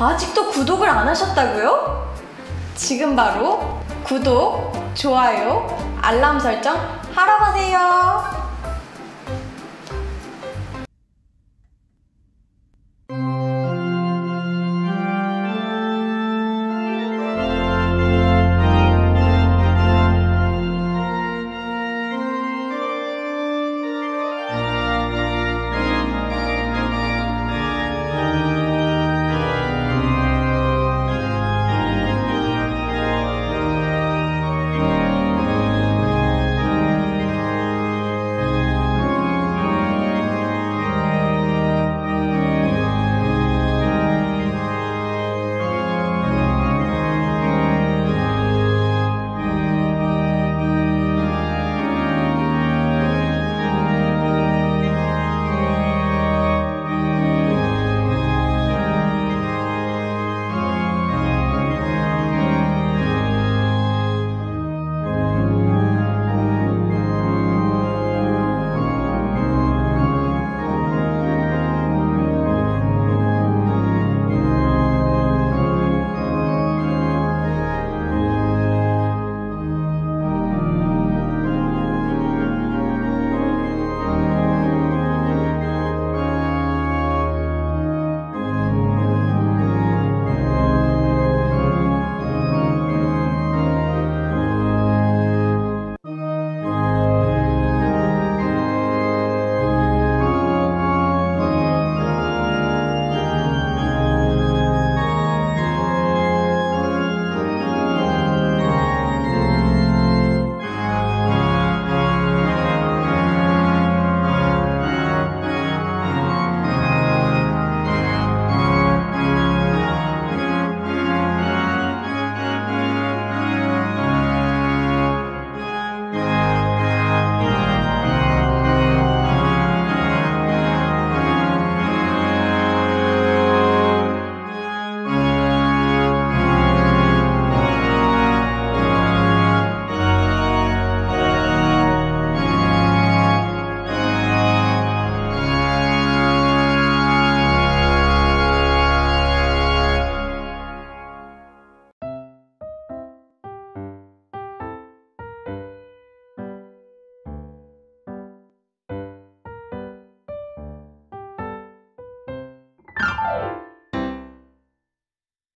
아직도 구독을 안 하셨다고요? 지금 바로 구독, 좋아요, 알람 설정 하러 가세요. Oh.